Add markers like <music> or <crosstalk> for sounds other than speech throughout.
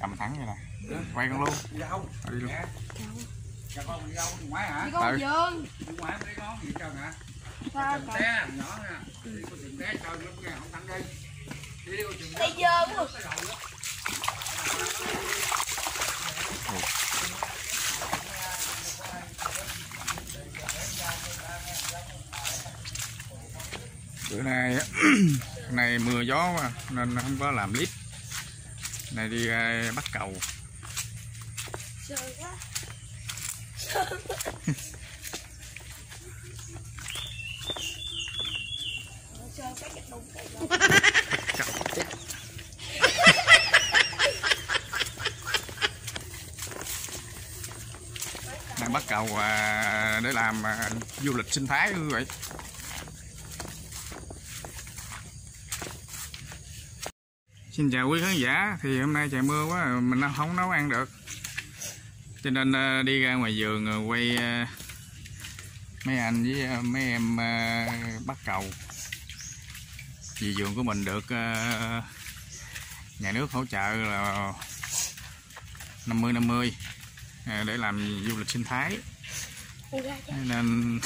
cầm thẳng vậy nè. Quay con luôn. Dâu Rồi đi luôn. Dạ. Dạ con con đi ngoài hả? Đi con Ừ. dương đi ngoài lấy con? Gì cho nè? Sao chừng té nhỏ nè đi có chừng té chơi lúc nghe không thắng đi. Đi đi con chừng đầu đó bữa nay á, <clears throat> nay mưa gió quá nên không có làm clip này đi ờ, bắt cầu. Đang Này bắt cầu ờ, để làm ờ, du lịch sinh thái như vậy. Xin chào quý khán giả. Thì hôm nay trời mưa quá, mình không nấu ăn được. Cho nên ờ, đi ra ngoài vườn ờ, quay ờ, mấy anh với mấy em bắt cầu. Vì vườn của mình được nhà nước hỗ trợ là 50 50 để làm du lịch sinh thái. Nên,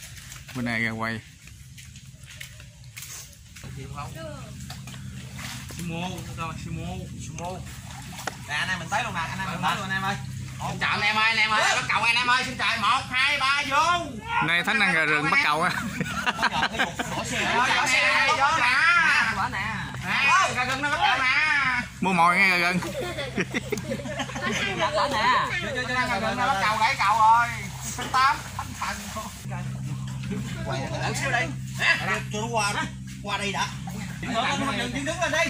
<laughs> bữa nay ra quay. Sumo, rồi sumo, sumo. Nè anh em mình tới luôn nè, anh em mình tới luôn anh em ơi. Xin chào anh em ơi, anh em ơi, bắt cầu anh em ơi, xin chào một hai ba vô. nay thánh năng ra rừng bắt cầu á Sổ xe, sổ xe, vô nè. Quả nè. Nè, ra gần nó bắt cầu nè. mua mồi ngay gần Quả nè. Cho cho cho ra gần nó bắt cầu gãy cầu rồi. Tám, phanh phần. Quay đỡ xíu đi. Nè, cho nó qua. Qua đây đã. Đứng lên.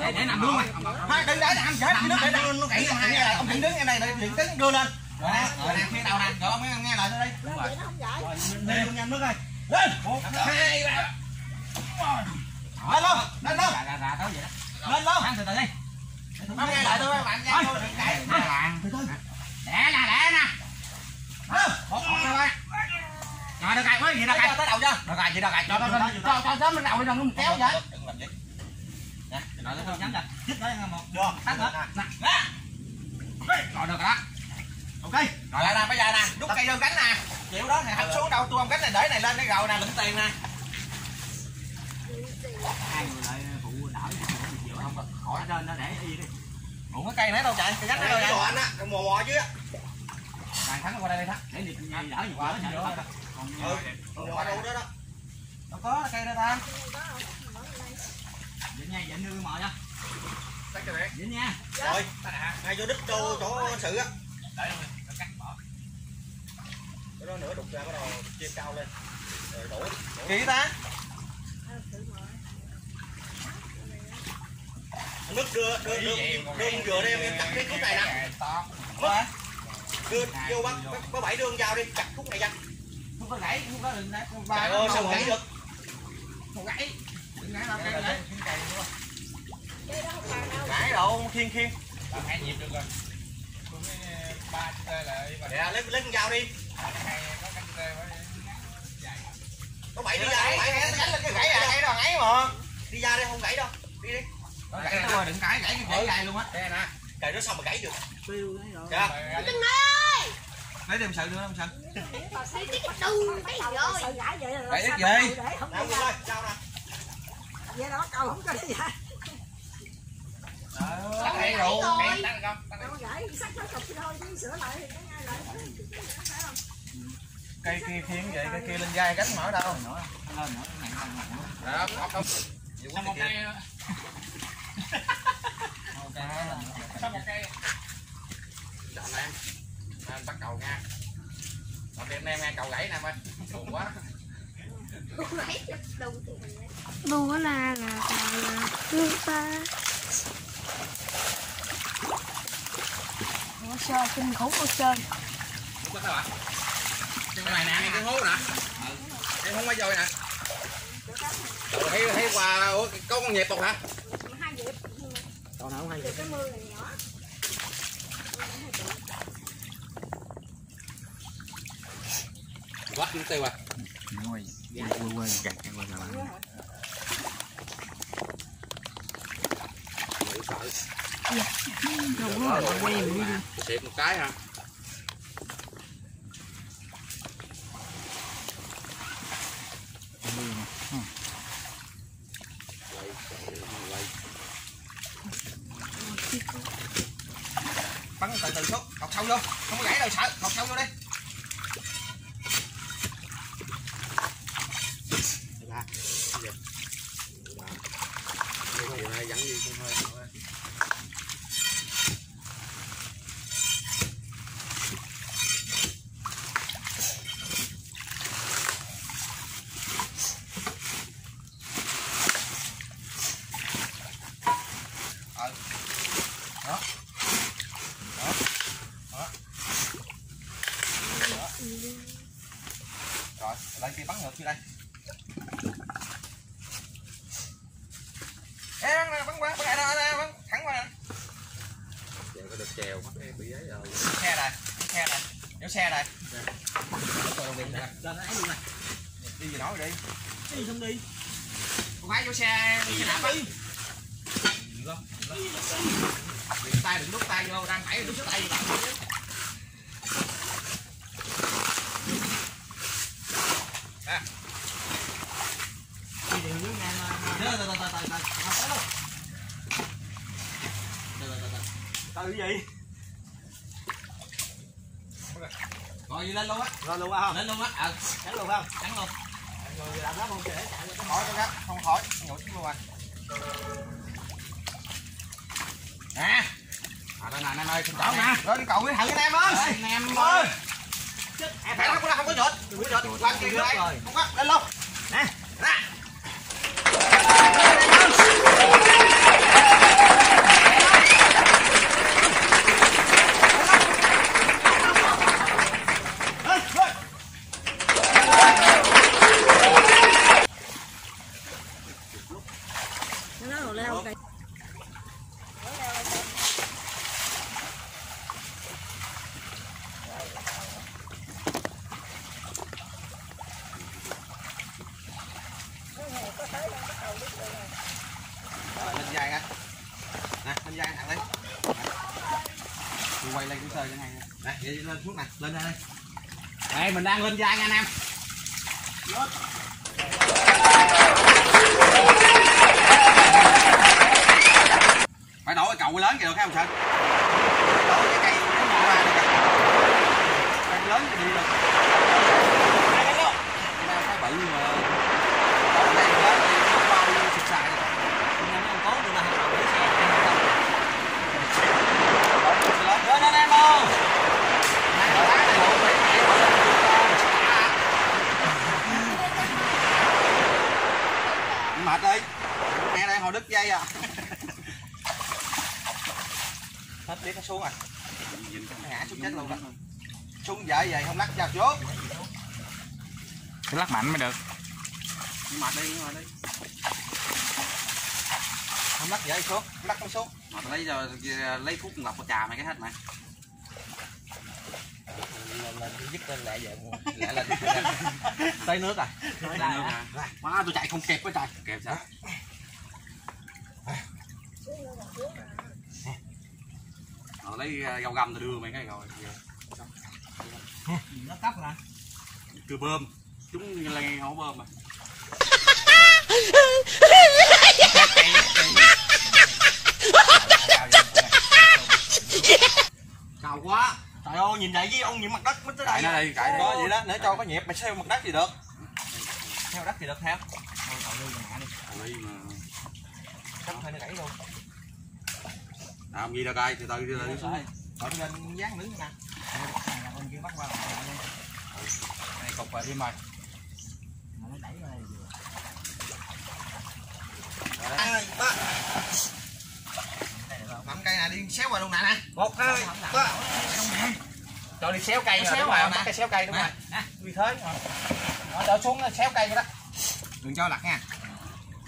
Để nằm luôn. Hai đừng để nằm chết, nó để nó gãy cái này ông đứng đứng này đứng đứng đưa lên. Rồi nè, rồi nè, phía đầu nè, ông nghe lại đây. Đúng rồi. Lên luôn nước ơi. Lên. Một, hai, ba. Lên luôn, lên luôn. Lên luôn. Ăn từ từ đi. Nghe tôi bạn tôi đừng cãi. Từ từ. Để nè, để nè. Một, một, hai, ba. Rồi được cài, gì được cài. Tới đầu chưa? Được cài, gì được cài. Cho cho cho cho sớm lên đầu đi đừng nó kéo vậy. Nè, rồi tôi nhắm cho. Chích đấy một. Được, tắt. Nè. Rồi được rồi đó. Ok. Rồi lại nè, bây giờ nè, đút cây đơn cánh nè. Chịu đó nè, hất xuống đâu tôi không cánh này để này lên để gầu nè, lĩnh tiền nè. Hai người lại phụ đỡ chịu không khỏi trên nó để y đi. Ủa cái cây nãy đâu chạy, cây gánh đâu vậy? anh á, mò mò chứ. Thằng thắng qua đây đi thắng, để liệt nhảy đỡ gì quá chạy đó. Ừ, mò đâu đó đó. Đâu có cây đó ta. Dính nha, dính đưa mò nha. Dính nha. Rồi, ngay vô đích chỗ chỗ sự á. Cái đó nữa đục ra cái đầu chia cao lên. Rồi đổ. Kỹ ta. Nước đưa đưa đưa đưa vừa đây em chặt cái khúc này nè. Mất. Đưa vô bắt có bảy đường vào đi chặt khúc này ra. Không có gãy, không có đừng Trời ơi sao gãy được. Không gãy. Đừng gãy đâu, cây gãy. Chơi đó không vào đâu. Gãy đâu khiên khiên. làm hai nhịp được rồi Con cái ba lại và Dạ lấy lấy con dao đi. hai có bảy đi ra không phải gãy lên cái gãy à. Gãy đâu, gãy mà. Đi ra đây không gãy đâu. Đi đi. Gãy thôi, đừng gãy, gãy cái gãy dài luôn á. Đây nè. Cày nó sao mà gãy được. Rồi, Dạ. Lấy đem sự đưa không sao? Rồi vậy rồi Gãy sao ít gì? không vậy. Đó cầu không cho đi ra tắt hay rượu. đèn tắt không tắt đâu gãi sắc nó cục thôi chứ sửa lại. Thì cái ngay lại phải không? Cây kia khiên vậy, cây kia lên dai gánh mở đâu. đó không không xong một cây nữa. Xong một cây. Chọn em anh bắt cầu nha. Đầu tiên em nghe cầu gãy nè ơi buồn quá. Mình Bố là là là là thương ta Ủa Sơn, kinh khủng Đúng sao ạ? Cái này nè cái hố nè. Cái hố máy vôi nè. Ủa, thấy thấy qua ủa, có con nhịp tục hả? Hai dịp còn nào hay Từ cái mưa này nhỏ quá chúng tiêu à quay quay quay gạt quay lại Không có rồi quay mình đi. Xịt một cái hả? bắn từ từ xuống cọc sâu vô không có gãy đâu sợ cọc sâu vô đi chiều này dẫn đi không thôi rồi lên kia bắn ngược kia đây Ê, bắn, bắn qua, bắn lại đây, đây, bắn thẳng qua nè chèo mất cái bị ấy rồi Xe này, xe này, vô xe này. Lên ấy luôn này. Đi gì nói đi. Đi xong đi. Không phải vô xe, đi xe đạp á. Đừng tay đừng đút tay vô, đang phải đút tay vào. Đi điều nước ngang. Từ từ từ từ từ từ. Từ từ từ từ. Cái gì? Rồi gì lên luôn á. Rồi luôn không? Lên luôn á. Ờ, Cắn luôn không? cắn luôn. Rồi làm đó không để chạy Không hỏi đó, không hỏi, nhổ xuống luôn à. Nè. À đây nè anh ơi, xin chào nè. Rồi đi cầu với thử anh em ơi. Anh em ơi. Em phải không có không có chuột. Quăng kia đây. Không có, lên luôn. Nè. Nè. Nó rồi leo cây Rồi lên dài nha. Nè, lên dài thẳng lên. Tôi quay lên cái sơ cho này nè. Nè, vậy lên xuống nè, lên đây đây. Đây, mình đang lên dai nha anh em. Phải đổ cái cầu lớn kìa, được không sợ Đổ cái cây nhỏ ra. Cây lớn thì đi được. Bự mà. Thì bao nhiêu xài. Nó không là hàng đầu xe. Lớn. Lên em. Hai cái đá này đổ cái này, đổ lên mệt đi. Nghe đây hồi đứt dây à. <laughs> Hết biết nó xuống à. Ngã xuống chết luôn đó xuống dễ vậy không lắc chào chốt. Phải lắc mạnh mới được. Mệt đi mệt đi. Không lắc dễ xuống lắc nó xuống. Mà tao lấy giờ lấy thuốc lọc và trà mày cái hết mày Lên dứt lên lại vậy. lẹ lên tới nước à? Lấy nước hả? má tôi chạy không kịp quá trời. Kẹp sao? Ờ, lấy uh, dao găm đưa mày cái rồi. Nó cắp nè. chưa bơm. Chúng lên không bơm mà. Cao quá Trời ơi nhìn vậy với ông nhìn mặt đất mới tới đây. đi cãi có đi vậy đó nếu cho có nhịp mày theo mặt đất thì được. Theo đất thì được theo Lấy mà không thôi nó gãy luôn làm gì đâu coi từ từ từ từ. Ở lên dán đứng nè Ông kia bắt qua này cục vào đi mày nó đẩy ra đây. Này đi xéo vào luôn nè nè. Một hai ba. Cho đi xéo cây rồi, xéo rồi, vào nè. nè. cái xéo cây đúng Nè, rồi. nè. Vì thế. Nó đỡ xuống xéo cây vậy đó. Đừng cho lặt nha.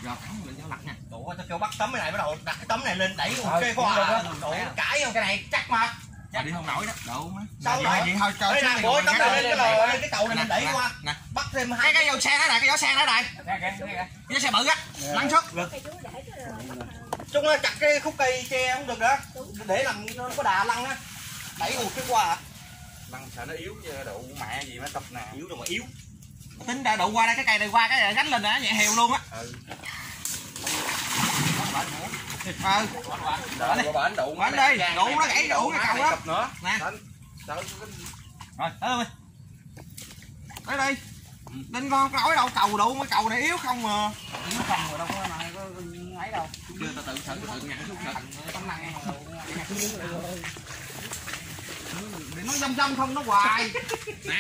Rồi đừng cho lặt nha. Đủ tao kêu bắt tấm cái này bắt đầu đặt cái tấm này lên đẩy một cái đó. đủ cãi không cái này chắc mà Mà đi không nổi đó. Đủ má. Sao vậy, rồi? vậy thôi cho xuống rồi, tấm này lên cái lò lên cái cầu này mình đẩy Nè, qua Nè. bắt thêm hai cái dầu xe đó này, cái giỏ xe đó này. cái Cái xe bự á. Lăn xuống. Chung là chặt cái khúc cây tre không được đó. Để làm nó có đà lăn á. Đẩy một cái qua. À. lăng sợ nó yếu chứ đậu mẹ gì mà tập nè. Yếu rồi mà yếu. Tính ra đụng qua đây cái cây này qua cái này gánh lên đã nhẹ hều luôn á. Ừ. Ờ đi bển đụng Bển đi, đụng nó gãy đụng cái cầu đó. Nè. Rồi tới ơi tới đây đinh con nói đâu cầu đụng cái cầu này yếu không mà nó không rồi đâu có thấy đâu chưa ta tự xử tự nhảy xuống thử công năng để nó dâm dâm không nó hoài nè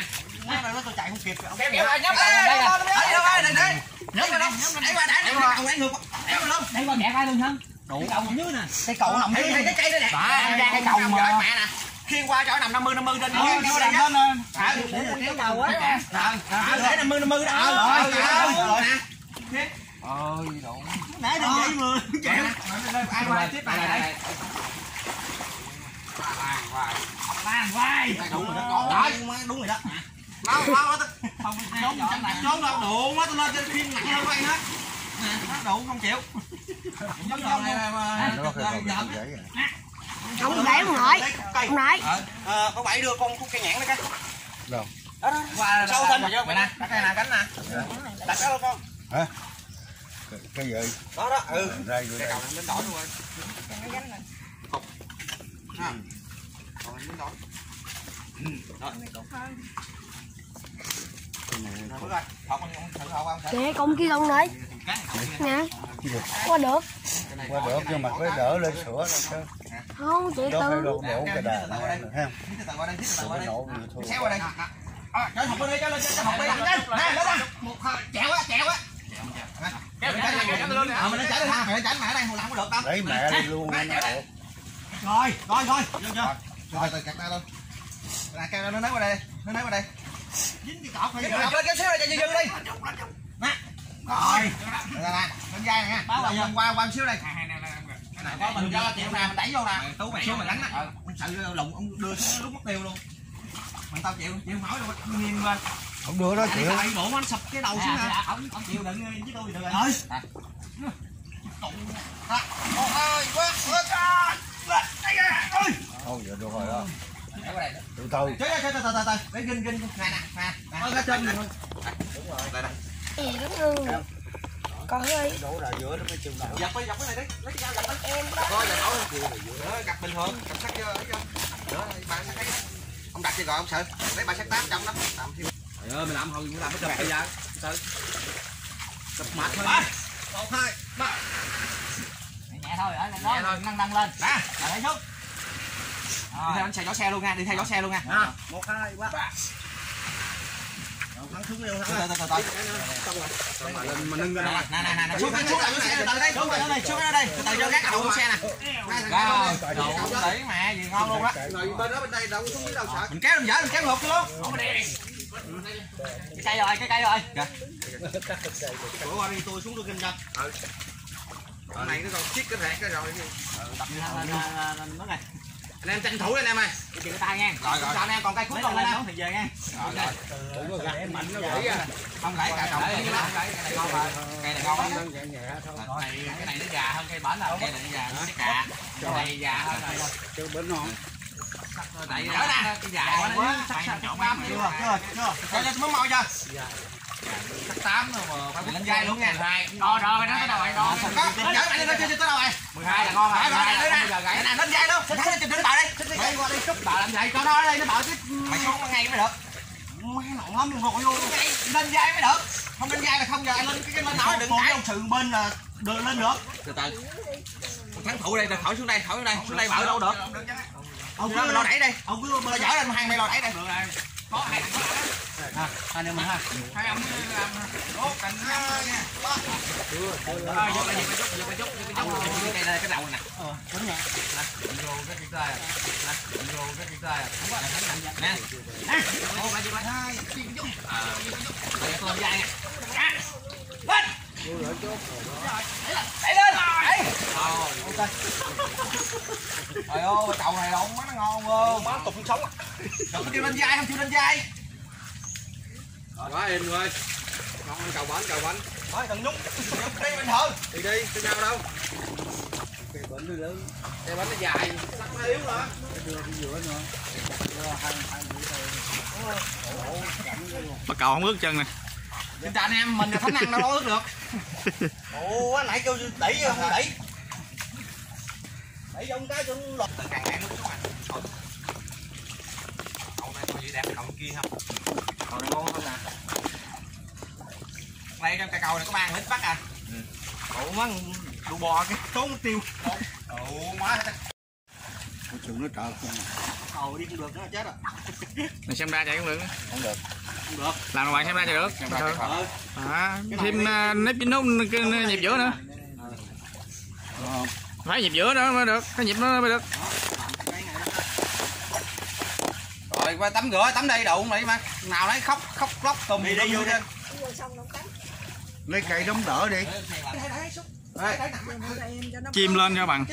nó nó tôi chạy không kịp ông kéo lại nhấp đây đây đây đây đây nhớ vào đâu đẩy qua đẩy qua cầu đẩy ngược đẩy qua đâu đây con kẹt ai luôn hả đủ cầu nằm dưới nè cái cầu nằm dưới cái cây đó nè anh ra cây cầu mà. mẹ nè khiên qua chỗ nằm 50 50 trên Ờ, khiên kéo vô lên đây lên à để kéo cầu quá à để 50 50 đó Ờ, rồi rồi, rồi nè ôi đụng nãy đừng vậy mà chạy ai qua tiếp đây đây này đây lan vai đúng rồi đó đó đúng rồi đó đâu đâu không trốn trốn đâu đủ quá tôi lên trên khiên nặng hơn vậy hết đủ không chịu giống giống này mà Không để ông nội cây Ông nội ờ có bảy đưa con khúc cây nhãn đó cái Đâu? đó đó sâu thân mày nè đặt cây nào cánh nè đặt cái đâu con cái gì? Đó đó ừ. Đây rồi cái đây. cầu lên đỏ luôn rồi. Ha còn lên đỏ rồi bước rồi học con thử học không thử Nè con kia ông nội Nè. Qua được. Qua đỡ cho mặt với đỡ lên sửa lên chứ. Không chị đó phải Tư đổ đổ cái đà này ha đây. nổ như thôi Xéo qua đây. À, cho học bên đây, cho lên, cho học đây. Nè, lên nè. Một, hai, chèo á, chèo á. Kéo lên, kéo lên, kéo lên. Ờ, mình lên chảy lên ha, mình lên chảy mà ở đây, hồi làm có được đâu. lấy mẹ đi luôn nó đổ Rồi, rồi, rồi, vô chưa? Rồi, từ cắt ra luôn. Nè, kéo nó nới qua đây, nó nới qua đây. Dính cái cọt này. Kéo lên, kéo xíu ra, cho dư dư đi. Nè. Rồi. Nè, nè, lên dây nè nha. Qua, qua một xíu đây. Cái này có mình cho chịu nè, mình đẩy vô nè. Tú mày xuống mày đánh á. Ông sợ lụng, ông đưa xuống lúc mất tiêu luôn. Mình tao chịu, chịu mỏi luôn, nghiêng lên. Không đưa đó chịu Tại bộ anh sập cái đầu xuống nè. ông ông chịu đựng với tôi được rồi Rồi. Một, hai, ba, ba, ba. Đây ra. Ôi. thôi giờ được rồi đó Để qua đây. từ từ Chơi chơi chơi chơi chơi chơi. Để ginh ginh nè nè nè. Ở cái trên này. Đây đây. Gì đúng không Con ơi đổ ra giữa nó mới chịu nổi Dập đi, dập cái này đi. Lấy cái dao dập đi. Em đó. Coi dập Đó, cặp bình thường, cặp sắt chưa, thấy chưa? Đó, bạn cái. Ông đặt gì rồi ông sợ. Lấy bạn sắt 800 đó. Tạm thêm. Trời ơi mày làm hồi mày làm cái cặp bây giờ sao cặp mệt thôi Ba. Một, hai, ba. nhẹ thôi ở đó Nhẹ thôi. nâng nâng lên Nè. rồi lấy xuống Đi theo anh xài gió xe luôn nha, đi theo gió xe luôn nha. À, một hai ba Thắng xuống đi, thắng. Từ từ từ từ. mà lên mà nâng lên Nè nè nè, xuống xuống lại xuống từ từ đây, xuống lại đây, xuống đây, từ từ vô gác đầu xe nè. Rồi, đậu để mẹ gì ngon luôn đó. rồi bên đó bên đây đâu xuống dưới đâu sợ Mình kéo mình dở mình kéo ngược luôn. Cái cây rồi cái cây rồi. Bữa qua đi tôi xuống đưa kinh cho. Con này nó còn chiếc cái rẹt cái rồi nó này. Anh em tranh thủ anh em ơi. Chịu cái tay nha. Rồi rồi. Sao nè, còn cây cuối cùng lên nè. thì về nha. Mạnh nó gãy à. Không gãy cả cọng cái này ngon rồi. Cây này ngon lắm. cái này nó già hơn cây bển là cây này nó già nó cà. Cái này già hơn rồi. Chứ bến non tại Đỡ nè. cái dài quá nó sắc sắc chọn bám Chưa, chưa, chưa. Cho cho mới mau chưa? sắc tám rồi mà phải Lên dây luôn nha. hai đo đo cái đó tới đâu vậy, đo Có, chở lại lên chưa chưa tới đâu vậy, mười hai là ngon rồi Rồi rồi, 12 giờ gãy nè, lên dây luôn. Xin thắng lên trên bạo đi. Xin qua đi chút. bà làm vậy cho nó đây nó bảo chứ Mày xuống ngay mới được. Má nọn lắm luôn rồi luôn. Lên dây mới được. Không lên dây là không giờ anh lên cái lên nổi đừng cãi ông sự bên là được lên được. từ từ thắng thủ đây thổi xuống đây thổi xuống đây xuống đây bảo đâu được Ông cứ lo đẩy đi. Ông cứ bơ dở lên hai mày lo đẩy đây. có hai Ha, hai anh em mình ha. hai ông làm đốt cành nha à, vô cái chút vô cái chút vô cái chút cái đây cái đầu nè Ờ, đúng rồi. vô cái kia đây vô cái kia đây nè Nè. ô ba vô ba Hai. đây con dai nè Lên. Đẩy lên. Đẩy. rồi Trời ơi, cậu này ông má nó ngon vô. Má tục sống. Đừng có kêu lên dai, không kêu lên dai. quá êm rồi ngon cầu bánh cầu bánh Thôi đừng nhúng. Đi bình thường. đi đi tới nhau đâu cái bánh nó lớn Cái bánh nó dài, sắc nó yếu nữa. đưa đi giữa nữa đưa hai hai thôi bắt cầu không ướt chân nè Chúng ta anh em mình là thánh năng đâu có ướt được. ồ nãy kêu đẩy không đẩy đẩy trong cái cho nó lọt Từ càng ngang xuống à. Cậu này coi gì đẹp cậu kia không? Cậu này ngon hơn nè. Đây trong cây cầu này có mang lít bắt à. cậu mắng đu bò cái trốn tiêu Ồ má Ôi chừng nó trợ không Ồ đi cũng được nó chết rồi này xem ra chạy cũng Không được Không được làm ngoài xem ra chạy được. Ờ. à, thêm nếp nốt nhịp giữa nữa. Phải nhịp giữa đó mới được. Cái nhịp nó mới được. Rồi qua tắm rửa tắm đây đậu này mà. Nào đấy khóc khóc lóc tùm Đi, đi vô đi. Lấy cây đóng đỡ đi. Đây, đây. Đây. Đây, đây, cho chim lên cho bằng.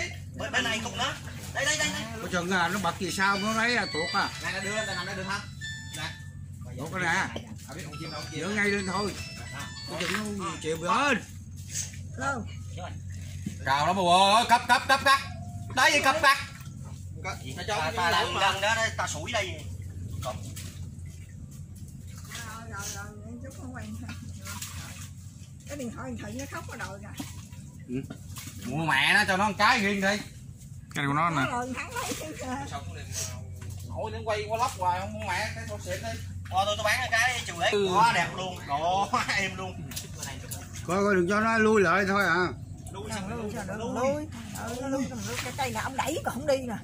Bên, này cũng nó Đây đây đây Ôi chừng nó bật gì sao nó lấy tuột à? Này đưa lên, nằm đây được không? Tuột cái nè. Dỡ ngay lên thôi Ôi chừng nó chịu. Cào nó bùa ơi, cấp cấp cấp cấp. Đấy gì cấp cấp. Ta, ta làm gần đó ta sủi đây. Cái điện thoại thịnh nó khóc có đội rồi. Mua mẹ nó cho nó một cái riêng đi. cái của nó nè Nó rồi thắng lấy chứ. Ôi nó quay qua lóc hoài không mua mẹ cái đồ xịn đi. Thôi tôi tôi bán cái chừng đấy Quá đẹp luôn. Đồ <laughs> em luôn. Coi coi đừng cho nó lui lại thôi à. Lui xong lui nó lui. Ừ, lui. Cái cây nào ông đẩy còn không đi nè.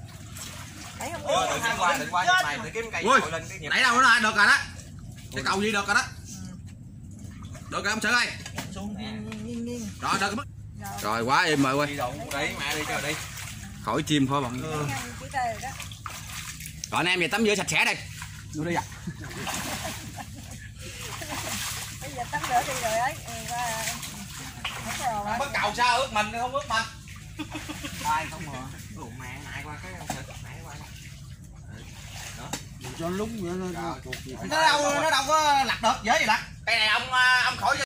Đẩy không đi. Đừng qua, đừng qua kiếm cây lên cái nhịp. nãy đâu nó được rồi đó. Cái cầu gì được rồi đó? Được rồi ông xử ơi. Rồi được rồi. Quá êm rồi quay Đi đậu đi, mẹ đi cho đi. khỏi chim thôi đó. rồi anh em về tắm rửa sạch sẽ đây vô đi à Bây giờ tắm rửa đi rồi ấy. Ừ. Bắt cầu sao ướt mình không ướt mình. Ai không mà Ủa mẹ nại qua cái ông thịt Nại qua cho lúng nữa nó gì Nó đâu nó đâu có lặt được dễ gì lặt. Cây này ông ông khỏi